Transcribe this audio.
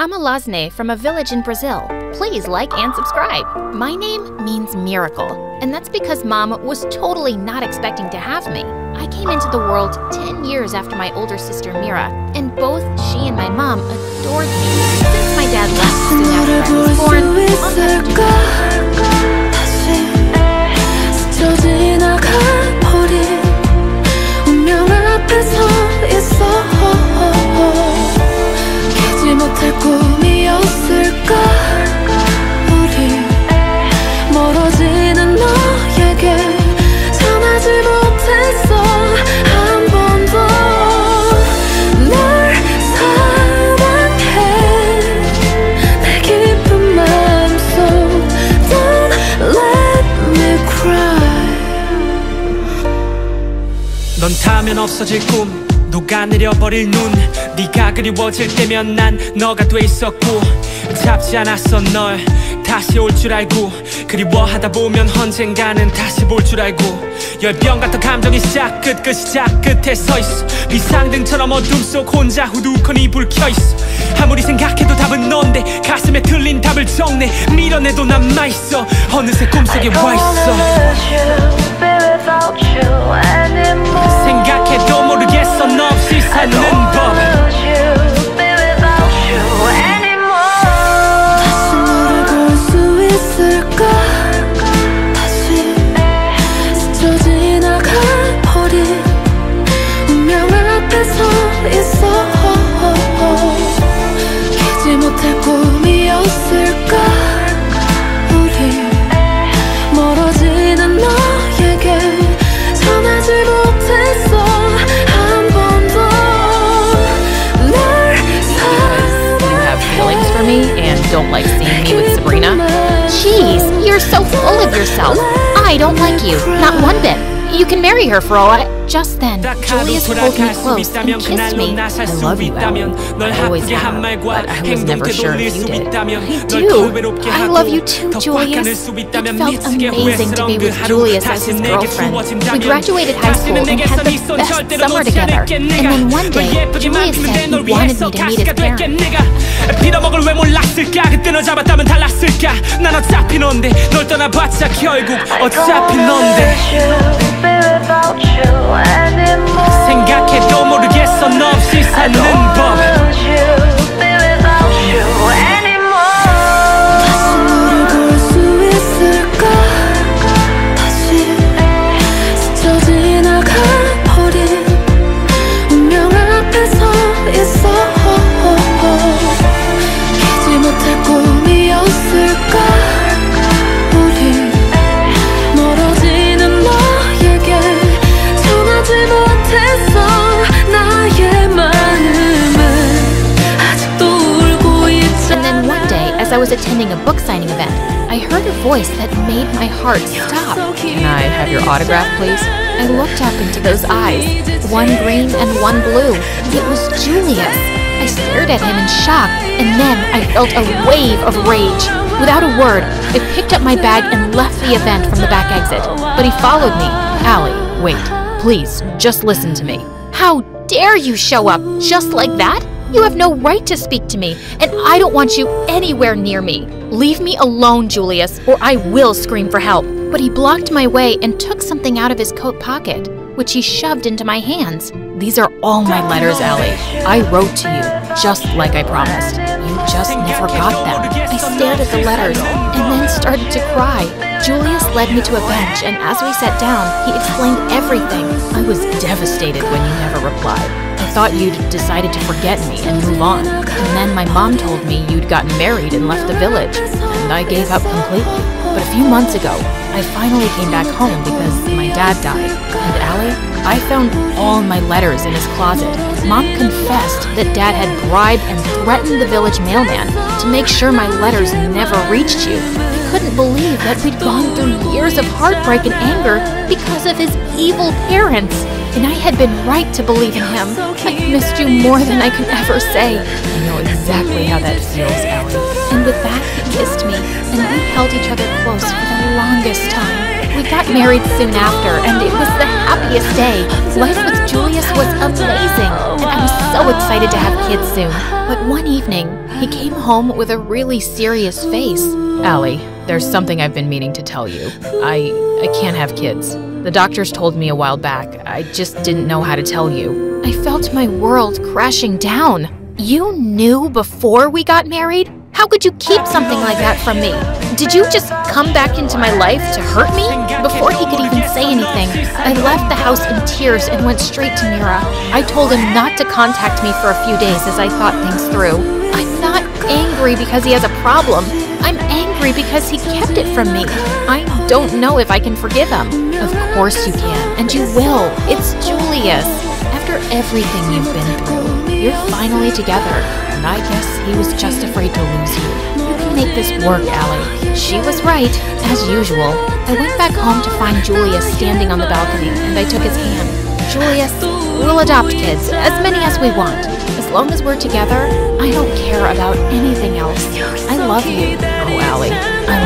I'm Alasne from a village in Brazil. Please like and subscribe. My name means miracle, and that's because mom was totally not expecting to have me. I came into the world 10 years after my older sister Mira, and both she and my mom adored me. Since my dad left soon after I was born, 넌 타면 없어질 꿈. 녹아내려 버릴 눈. 네가 그리워질 때면 난 너가 돼 있었고 잡지 않았어 널. 다시 올 줄 알고. 그리워하다 보면 언젠가는 다시 볼 줄 알고. 열병 같은 감정이 시작 끝 끝 시작 끝에 서 있어. 비상등처럼 어둠 속 혼자 후두커니 불 켜있어. 아무리 생각해도 답은 넌데 가슴에 틀린 답을 적내 밀어내도 남아있어. 어느새 꿈속에 와있어. 생각 and don't like seeing me with Sabrina. Jeez, you're so full of yourself. I don't like you, not one bit. You can marry her for all I. Just then, Julius pulled me close and kissed me. I love you, Ellie. I always have, but I was never sure if you did. I do. I love you too, Julius. It felt amazing to be with Julius as his girlfriend. We graduated high school and had the best summer together. And then one day, Julius said he wanted me to meet his parents. 빌어먹을 왜 몰랐을까? 그때 너 잡았다면 달랐을까? 난 어차피 넌데 널 떠나봤자 결국 어차피 넌데 as I was attending a book signing event, I heard a voice that made my heart stop. Can I have your autograph, please? I looked up into those eyes, one green and one blue. It was Julius. I stared at him in shock, and then I felt a wave of rage. Without a word, I picked up my bag and left the event from the back exit. But he followed me. Allie, wait. Please, just listen to me. How dare you show up just like that? You have no right to speak to me, and I don't want you anywhere near me. Leave me alone, Julius, or I will scream for help. But he blocked my way and took something out of his coat pocket, which he shoved into my hands. These are all my letters, Allie. I wrote to you, just like I promised. You just never got them. I stared at the letters and then started to cry. Julius led me to a bench, and as we sat down, he explained everything. I was devastated when you never replied. I thought you'd decided to forget me and move on. And then my mom told me you'd gotten married and left the village, and I gave up completely. But a few months ago, I finally came back home because my dad died. And Allie, I found all my letters in his closet. Mom confessed that dad had bribed and threatened the village mailman to make sure my letters never reached you. I couldn't believe that we'd gone through years of heartbreak and anger because of his evil parents. And I had been right to believe in him. I missed you more than I can ever say. I know exactly how that feels, Ellie. And with that, he kissed me, and we held each other close for the longest time. We got married soon after, and it was the happiest day. Life with Julius was amazing, and I was so excited to have kids soon. But one evening, he came home with a really serious face. Allie, there's something I've been meaning to tell you. I I can't have kids. The doctors told me a while back. I just didn't know how to tell you. I felt my world crashing down. You knew before we got married? How could you keep something like that from me? Did you just come back into my life to hurt me? Before he could even say anything, I left the house in tears and went straight to Mira. I told him not to contact me for a few days as I thought things through. I'm not angry because he has a problem. I'm angry because he kept it from me. I don't know if I can forgive him. Of course you can, and you will. It's Julius. After everything you've been through, you're finally together, and I guess he was just afraid to lose you. You can make this work, Allie. She was right, as usual. I went back home to find Julius standing on the balcony, and I took his hand. Julius, we'll adopt kids, as many as we want. As long as we're together, I don't care about anything else. I love you. Oh, Allie, I love you too.